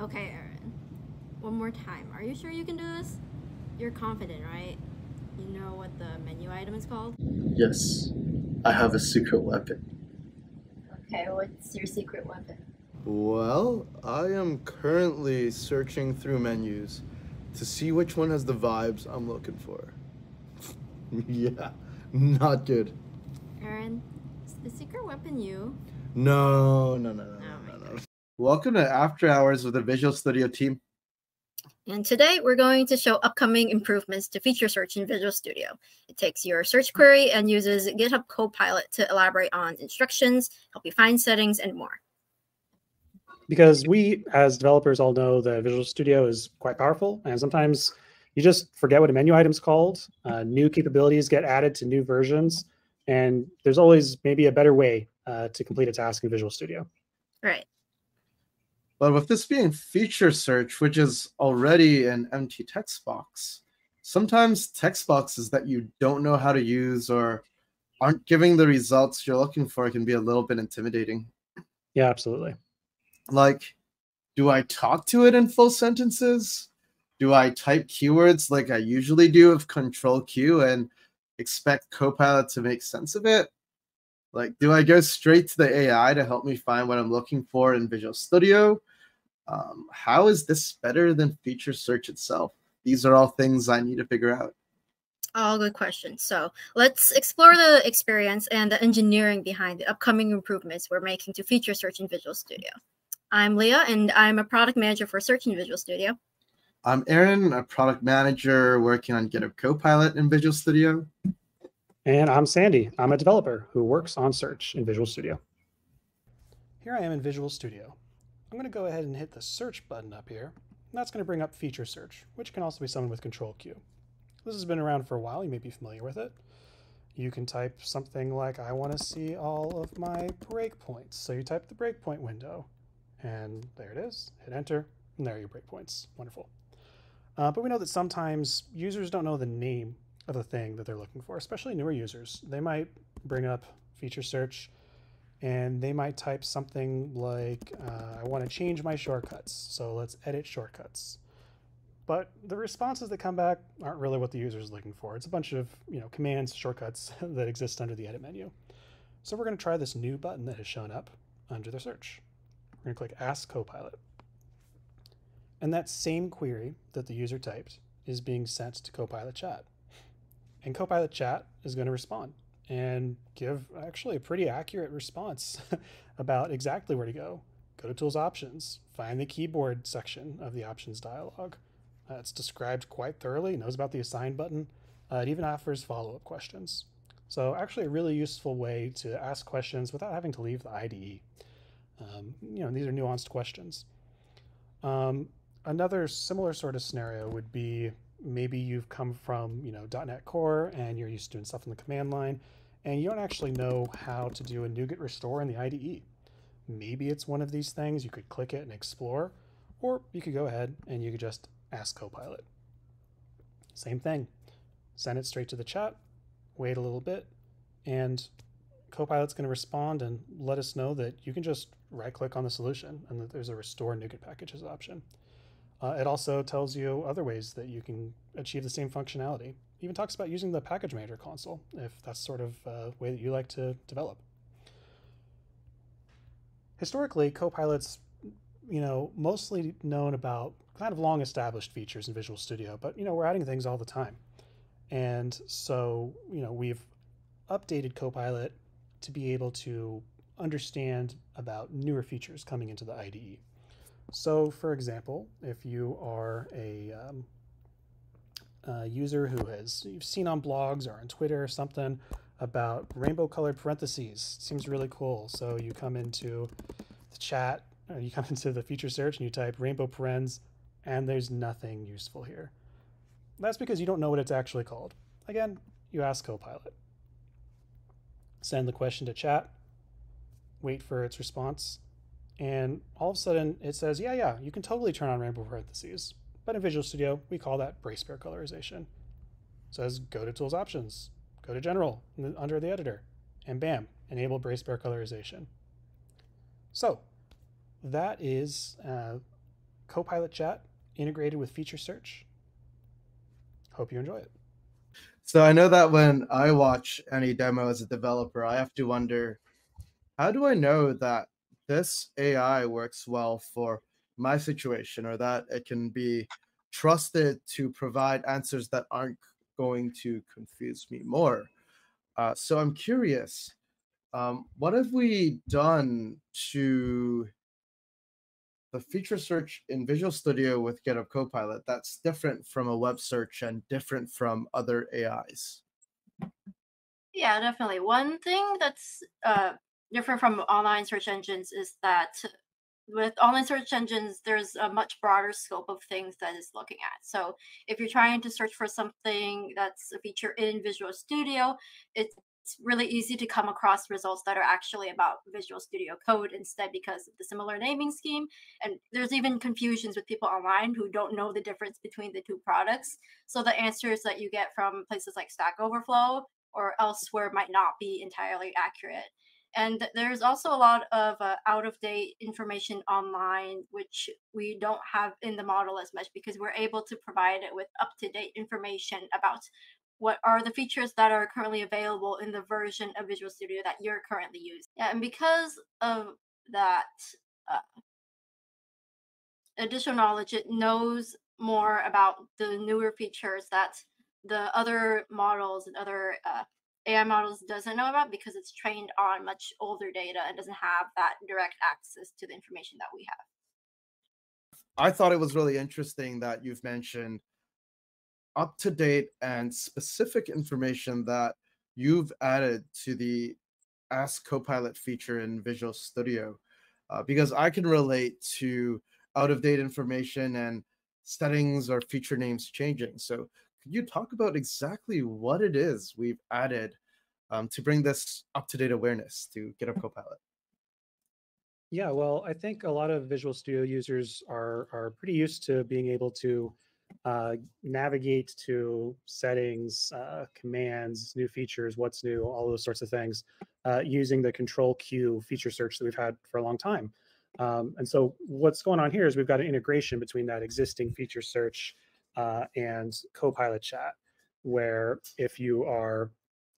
Okay, Aaron. One more time. Are you sure you can do this? You're confident, right? You know what the menu item is called? Yes, I have a secret weapon. Okay, what's your secret weapon? Well, I am currently searching through menus to see which one has the vibes I'm looking for. yeah, not good. Aaron, is the secret weapon you? No, no, no, no, no, no. Welcome to After Hours with the Visual Studio team. And today we're going to show upcoming improvements to feature search in Visual Studio. It takes your search query and uses GitHub Copilot to elaborate on instructions, help you find settings, and more. because we as developers all know that Visual Studio is quite powerful, and sometimes you just forget what a menu item is called. Uh, new capabilities get added to new versions, and there's always maybe a better way uh, to complete a task in Visual Studio. Right. But with this being feature search, which is already an empty text box, sometimes text boxes that you don't know how to use or aren't giving the results you're looking for can be a little bit intimidating. Yeah, absolutely. Like, do I talk to it in full sentences? Do I type keywords like I usually do with Control Q and expect Copilot to make sense of it? Like, do I go straight to the AI to help me find what I'm looking for in Visual Studio? Um, how is this better than feature search itself? These are all things I need to figure out. All good questions. So let's explore the experience and the engineering behind the upcoming improvements we're making to feature search in Visual Studio. I'm Leah, and I'm a product manager for Search in Visual Studio. I'm Aaron, a product manager working on GitHub Copilot in Visual Studio. And I'm Sandy. I'm a developer who works on search in Visual Studio. Here I am in Visual Studio. I'm going to go ahead and hit the search button up here. That's going to bring up feature search, which can also be summoned with Control Q. This has been around for a while. You may be familiar with it. You can type something like, I want to see all of my breakpoints. So you type the breakpoint window, and there it is. Hit enter, and there are your breakpoints. Wonderful. Uh, but we know that sometimes users don't know the name of the thing that they're looking for, especially newer users. They might bring up feature search and they might type something like, uh, I want to change my shortcuts. So let's edit shortcuts. But the responses that come back aren't really what the user is looking for. It's a bunch of you know commands, shortcuts that exist under the edit menu. So we're going to try this new button that has shown up under the search. We're going to click Ask Copilot. And that same query that the user typed is being sent to Copilot Chat. And Copilot Chat is going to respond and give actually a pretty accurate response about exactly where to go. Go to Tools Options, find the keyboard section of the Options dialog. Uh, it's described quite thoroughly, knows about the Assign button. Uh, it even offers follow up questions. So, actually, a really useful way to ask questions without having to leave the IDE. Um, you know, these are nuanced questions. Um, another similar sort of scenario would be maybe you've come from you know .NET Core and you're used to doing stuff in the command line, and you don't actually know how to do a NuGet restore in the IDE. Maybe it's one of these things. You could click it and explore, or you could go ahead and you could just ask Copilot. Same thing. Send it straight to the chat, wait a little bit, and Copilot's going to respond and let us know that you can just right click on the solution and that there's a restore NuGet packages option. Uh, it also tells you other ways that you can achieve the same functionality. Even talks about using the package manager console if that's sort of uh, way that you like to develop. Historically, Copilot's you know mostly known about kind of long established features in Visual Studio, but you know we're adding things all the time, and so you know we've updated Copilot to be able to understand about newer features coming into the IDE. So, for example, if you are a, um, a, user who has you've seen on blogs or on Twitter or something about rainbow colored parentheses, seems really cool. So you come into the chat, or you come into the feature search and you type rainbow parens, and there's nothing useful here. That's because you don't know what it's actually called. Again, you ask Copilot. Send the question to chat, wait for its response, and all of a sudden it says, yeah, yeah, you can totally turn on rainbow parentheses. But in Visual Studio, we call that brace pair colorization. It says go to Tools Options, go to General under the editor, and bam, enable brace pair colorization. So that is uh, Copilot Chat integrated with feature search. Hope you enjoy it. So I know that when I watch any demo as a developer, I have to wonder, how do I know that this AI works well for my situation or that it can be trusted to provide answers that aren't going to confuse me more? Uh, so I'm curious, um, what have we done to the feature search in Visual Studio with GitHub Copilot that's different from a web search and different from other AIs? Yeah, definitely. One thing that's uh, different from online search engines is that with online search engines, there's a much broader scope of things that is looking at. So if you're trying to search for something that's a feature in Visual Studio, it's it's really easy to come across results that are actually about Visual Studio Code instead because of the similar naming scheme. And there's even confusions with people online who don't know the difference between the two products. So the answers that you get from places like Stack Overflow or elsewhere might not be entirely accurate. And there's also a lot of uh, out of date information online, which we don't have in the model as much because we're able to provide it with up to date information about what are the features that are currently available in the version of Visual Studio that you're currently using. Yeah, and because of that uh, additional knowledge, it knows more about the newer features that the other models and other uh, AI models doesn't know about because it's trained on much older data and doesn't have that direct access to the information that we have. I thought it was really interesting that you've mentioned up to date and specific information that you've added to the Ask Copilot feature in Visual Studio. Uh, because I can relate to out of date information and settings or feature names changing. So, could you talk about exactly what it is we've added um, to bring this up to date awareness to GitHub Copilot? Yeah, well, I think a lot of Visual Studio users are are pretty used to being able to uh, navigate to settings, uh, commands, new features, what's new, all those sorts of things, uh, using the control Q feature search that we've had for a long time. Um, and so what's going on here is we've got an integration between that existing feature search uh, and Copilot chat, where if you are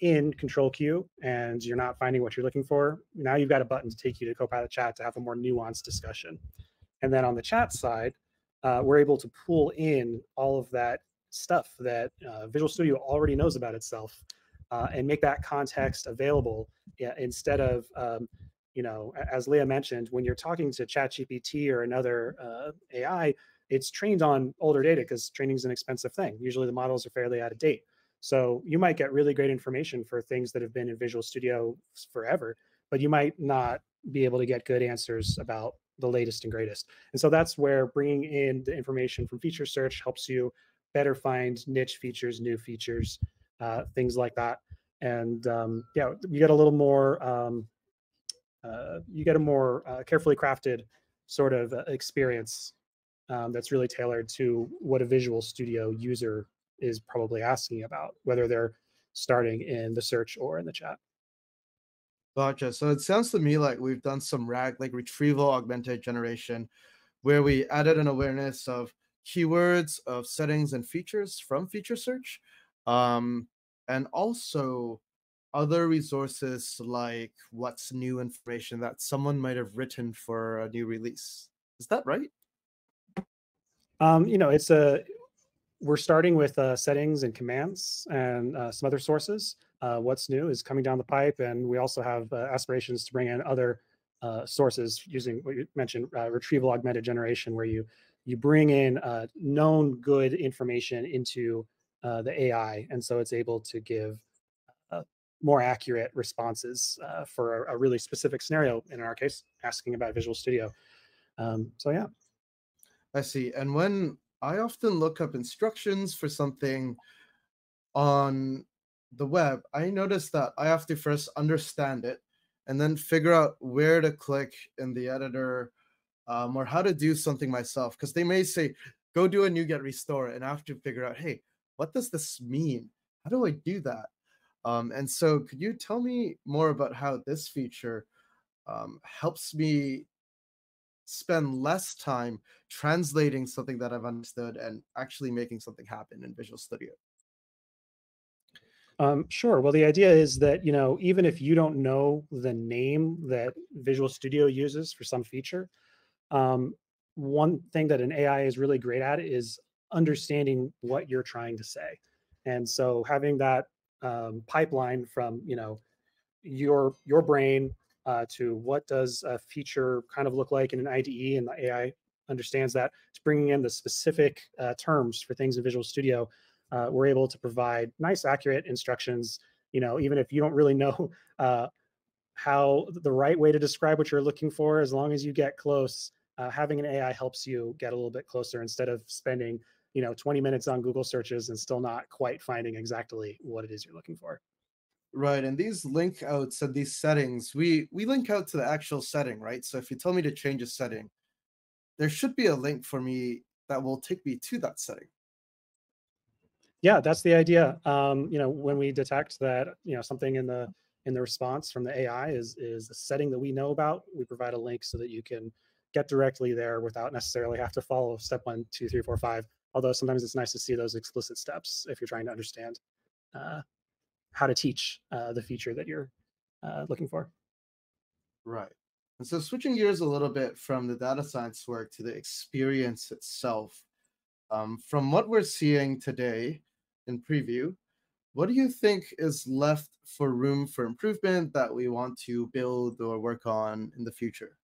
in control Q and you're not finding what you're looking for, now you've got a button to take you to Copilot chat to have a more nuanced discussion. And then on the chat side, uh, we're able to pull in all of that stuff that uh, Visual Studio already knows about itself uh, and make that context available yeah, instead of, um, you know, as Leah mentioned, when you're talking to ChatGPT or another uh, AI, it's trained on older data because training is an expensive thing. Usually the models are fairly out of date. So you might get really great information for things that have been in Visual Studio forever, but you might not be able to get good answers about the latest and greatest. And so that's where bringing in the information from feature search helps you better find niche features, new features, uh, things like that. And um, yeah, you get a little more, um, uh, you get a more uh, carefully crafted sort of uh, experience um, that's really tailored to what a Visual Studio user is probably asking about, whether they're starting in the search or in the chat. Gotcha. So it sounds to me like we've done some RAG, like retrieval augmented generation, where we added an awareness of keywords, of settings and features from feature search, um, and also other resources like what's new information that someone might have written for a new release. Is that right? Um, you know, it's a we're starting with uh, settings and commands and uh, some other sources. Uh, what's new is coming down the pipe, and we also have uh, aspirations to bring in other uh, sources using what you mentioned, uh, retrieval augmented generation, where you you bring in known good information into the AI, and so it's able to give more accurate responses for a, a, really specific scenario. In our case, asking about Visual Studio. Um, so yeah. I see. And when I often look up instructions for something on the web. I notice that I have to first understand it and then figure out where to click in the editor um, or how to do something myself. Because they may say, go do a NuGet restore. And I have to figure out, hey, what does this mean? How do I do that? Um, and so, could you tell me more about how this feature um, helps me spend less time translating something that I've understood and actually making something happen in Visual Studio? Um, sure. Well, the idea is that, you know, even if you don't know the name that Visual Studio uses for some feature, um, one thing that an AI is really great at is understanding what you're trying to say. And so having that um, pipeline from, you know, your your brain uh, to what does a feature kind of look like in an IDE, and the AI understands that. It's bringing in the specific uh, terms for things in Visual Studio. Uh, we're able to provide nice, accurate instructions. You know, even if you don't really know uh, how the right way to describe what you're looking for, as long as you get close, uh, having an AI helps you get a little bit closer instead of spending you know 20 minutes on Google searches and still not quite finding exactly what it is you're looking for. Right, and these link outs and these settings, we we link out to the actual setting, right? So if you tell me to change a setting, there should be a link for me that will take me to that setting. Yeah, that's the idea. Um, you know, when we detect that you know something in the in the response from the AI is is a setting that we know about, we provide a link so that you can get directly there without necessarily have to follow step one, two, three, four, five. Although sometimes it's nice to see those explicit steps if you're trying to understand uh, how to teach uh, the feature that you're uh, looking for. Right. And so switching gears a little bit from the data science work to the experience itself, um, from what we're seeing today in preview, what do you think is left for room for improvement that we want to build or work on in the future?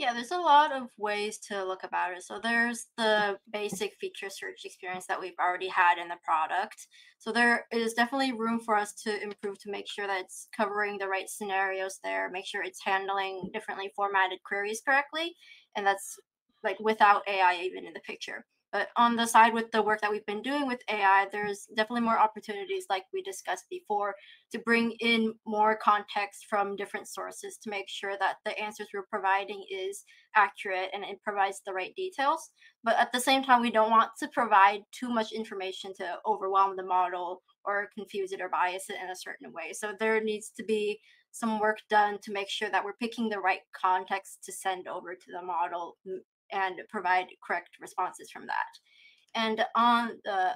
Yeah, there's a lot of ways to look about it. So there's mm. the basic feature search experience that we've already had in the product. So there is definitely room for us to improve to make sure that it's covering the right scenarios there, make sure it's handling differently formatted queries correctly, and that's like without AI even in the picture. But on the side with the work that we've been doing with AI, there's definitely more opportunities, like we discussed before, to bring in more context from different sources to make sure that the answers we're providing is accurate and it provides the right details. But at the same time, we don't want to provide too much information to overwhelm the model or confuse it or bias it in a certain way. So there needs to be some work done to make sure that we're picking the right context to send over to the model and provide correct responses from that. And on the,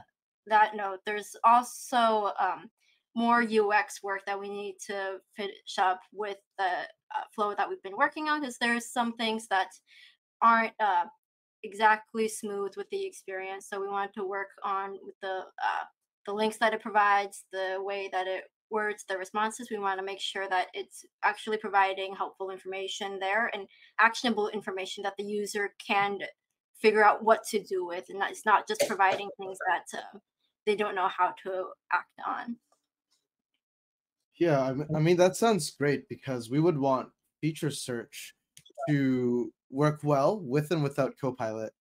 that note, there's also um, more UX work that we need to finish up with the uh, flow that we've been working on because there's some things that aren't uh, exactly smooth with the experience. So we want to work on with the uh, the links that it provides, the way that it words the responses. We want to make sure that it's actually providing helpful information there and actionable information that the user can figure out what to do with. And it's not just providing things that uh, they don't know how to act on. Yeah, I mean, that sounds great because we would want feature search to work well with and without Copilot.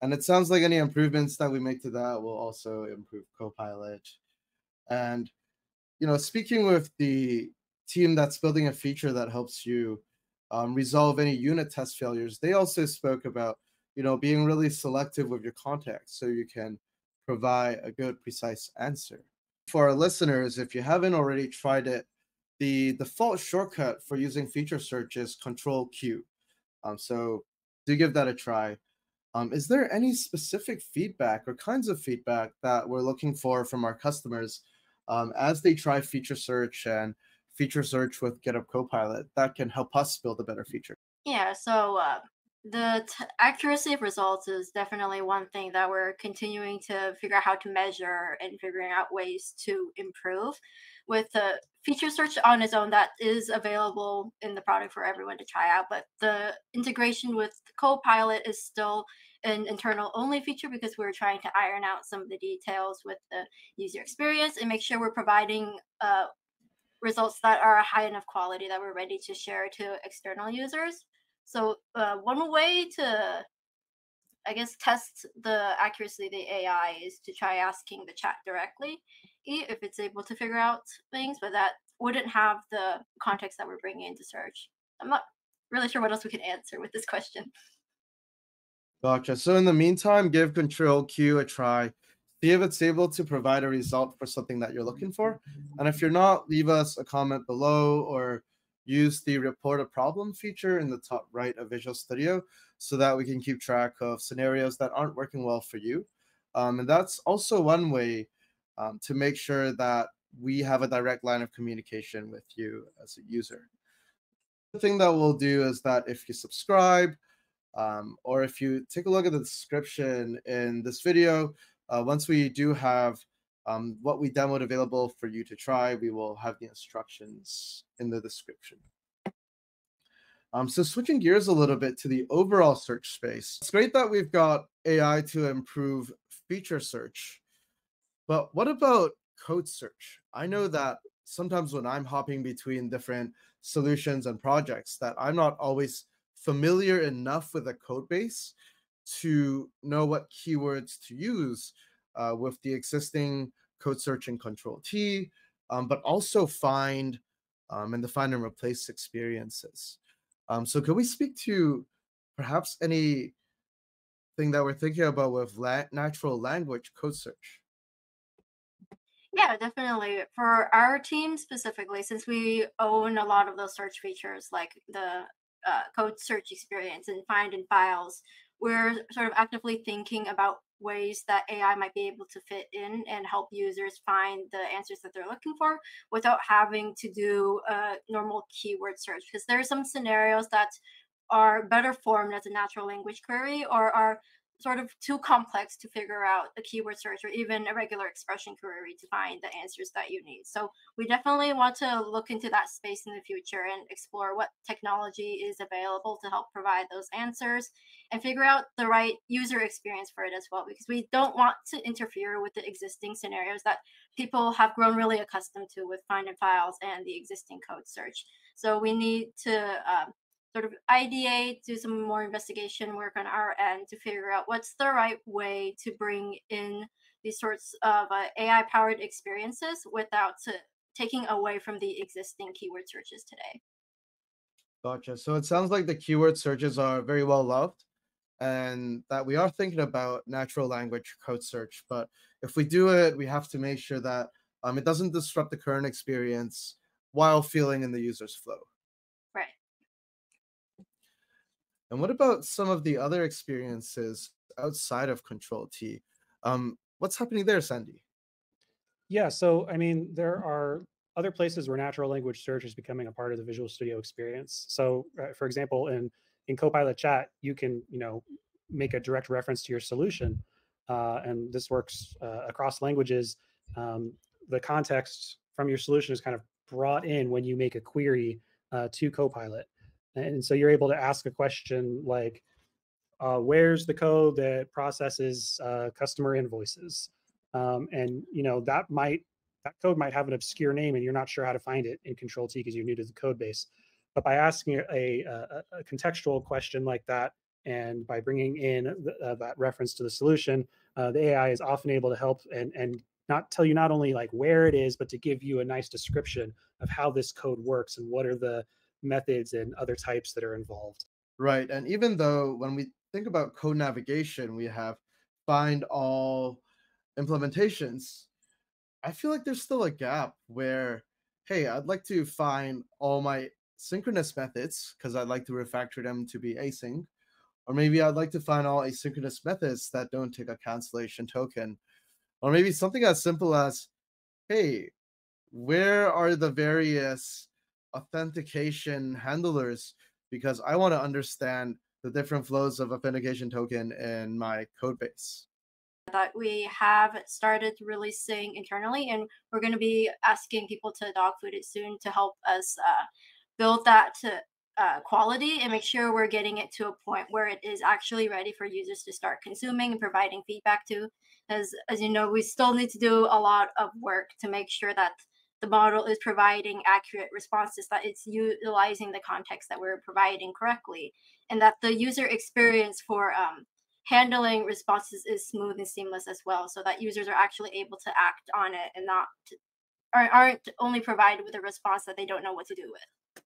And it sounds like any improvements that we make to that will also improve Copilot. And you know, speaking with the team that's building a feature that helps you um, resolve any unit test failures, they also spoke about, you know, being really selective with your context so you can provide a good, precise answer. For our listeners, if you haven't already tried it, the default shortcut for using feature search is Control Q. Um, so do give that a try. Um, is there any specific feedback or kinds of feedback that we're looking for from our customers um, as they try feature search and feature search with GitHub Copilot, that can help us build a better feature. Yeah, so uh, the t- accuracy of results is definitely one thing that we're continuing to figure out how to measure and figuring out ways to improve. With the feature search on its own, that is available in the product for everyone to try out, but the integration with Copilot is still an internal only feature because we're trying to iron out some of the details with the user experience and make sure we're providing uh, results that are high enough quality that we're ready to share to external users. So uh, one way to, I guess, test the accuracy of the AI is to try asking the chat directly if it's able to figure out things, but that wouldn't have the context that we're bringing into search. I'm not really sure what else we can answer with this question. Gotcha. So in the meantime, give Control Q a try. See if it's able to provide a result for something that you're looking for. And if you're not, leave us a comment below or use the report a problem feature in the top right of Visual Studio so that we can keep track of scenarios that aren't working well for you. Um, and that's also one way um, to make sure that we have a direct line of communication with you as a user. The thing that we'll do is that if you subscribe, um, or if you take a look at the description in this video, uh, once we do have um, what we demoed available for you to try, we will have the instructions in the description. Um, so switching gears a little bit to the overall search space, it's great that we've got AI to improve feature search, but what about code search? I know that sometimes when I'm hopping between different solutions and projects that I'm not always familiar enough with a code base to know what keywords to use uh, with the existing code search and control T, um, but also find um, and the find and replace experiences. Um, so could we speak to perhaps any thing that we're thinking about with la natural language code search? Yeah, definitely. For our team specifically, since we own a lot of those search features like the uh, code search experience and find in files, we're sort of actively thinking about ways that AI might be able to fit in and help users find the answers that they're looking for without having to do a normal keyword search. Because there are some scenarios that are better formed as a natural language query or are sort of too complex to figure out a keyword search or even a regular expression query to find the answers that you need. So we definitely want to look into that space in the future and explore what technology is available to help provide those answers and figure out the right user experience for it as well because we don't want to interfere with the existing scenarios that people have grown really accustomed to with find in files and the existing code search. So we need to um, sort of ideate, do some more investigation work on our end to figure out what's the right way to bring in these sorts of uh, AI powered experiences without to, taking away from the existing keyword searches today. Gotcha. So it sounds like the keyword searches are very well loved and that we are thinking about natural language code search. But if we do it, we have to make sure that um, it doesn't disrupt the current experience while feeling in the user's flow. And what about some of the other experiences outside of Control T? Um, what's happening there, Sandy? Yeah, so I mean, there are other places where natural language search is becoming a part of the Visual Studio experience. So, uh, for example, in in Copilot Chat, you can you know make a direct reference to your solution, uh, and this works uh, across languages. Um, the context from your solution is kind of brought in when you make a query uh, to Copilot. And so you're able to ask a question like, uh, where's the code that processes uh, customer invoices? Um, and you know that might that code might have an obscure name, and you're not sure how to find it in Control T because you're new to the code base. But by asking a, a, a contextual question like that, and by bringing in the, uh, that reference to the solution, uh, the AI is often able to help and and not tell you not only like where it is, but to give you a nice description of how this code works and what are the methods and other types that are involved. Right. And even though when we think about code navigation, we have find all implementations, I feel like there's still a gap where, hey, I'd like to find all my synchronous methods because I'd like to refactor them to be async. Or maybe I'd like to find all asynchronous methods that don't take a cancellation token. Or maybe something as simple as, hey, where are the various authentication handlers because I want to understand the different flows of authentication token in my code base. That we have started releasing internally, and we're going to be asking people to dog food it soon to help us uh, build that to uh, quality and make sure we're getting it to a point where it is actually ready for users to start consuming and providing feedback to. As as you know, we still need to do a lot of work to make sure that the model is providing accurate responses, that it's utilizing the context that we're providing correctly, and that the user experience for um, handling responses is smooth and seamless as well, so that users are actually able to act on it and not aren't only provided with a response that they don't know what to do with.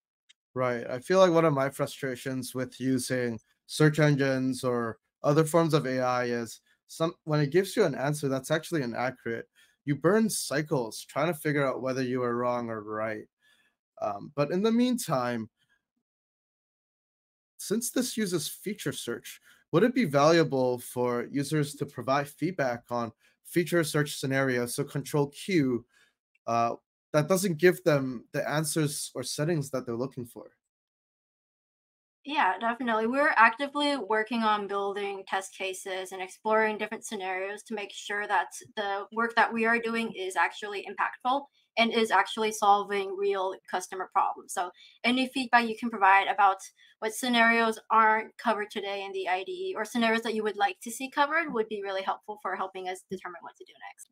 Right. I feel like one of my frustrations with using search engines or other forms of AI is some when it gives you an answer that's actually inaccurate you burn cycles trying to figure out whether you are wrong or right. Um, but in the meantime, since this uses feature search, would it be valuable for users to provide feedback on feature search scenarios? So control Q uh, that doesn't give them the answers or settings that they're looking for. Yeah, definitely. We're actively working on building test cases and exploring different scenarios to make sure that the work that we are doing is actually impactful and is actually solving real customer problems. So, any feedback you can provide about what scenarios aren't covered today in the IDE or scenarios that you would like to see covered would be really helpful for helping us determine what to do next.